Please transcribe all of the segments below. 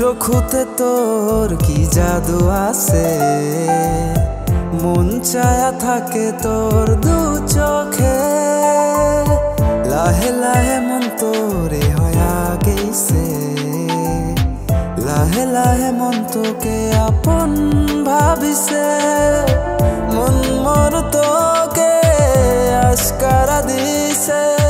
চোখুতে তোর কি জাদু আছে? মন চায়া থাকে তোর দু চোখে। লাহে লাহে মন তোরে হয়া গেছে লাহে লাহে মন তোকে আপন ভাবিছে। মন মোর তোকে আস্কারা দিছে।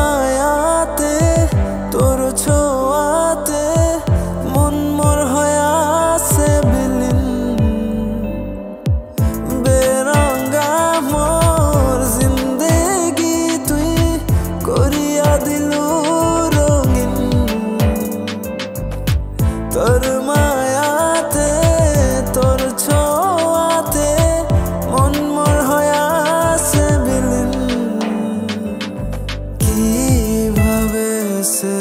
भवे से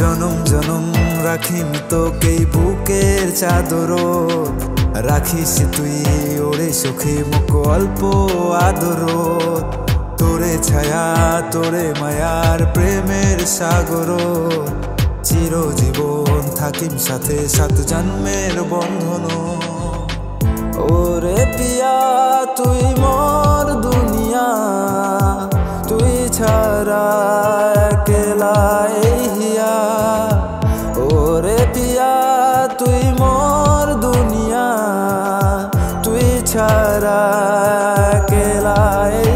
জনম জনম রাখিম তোকেই বুকের চাদরত রাখিস তুই ওরে সুখে মুখ অল্প আদরত তোরে ছায়া, তোরে মায়ার প্রেমের সাগর। চিরজীবন থাকিম সাথে সাত জন্মের বন্ধন। ওরে सारा के लाए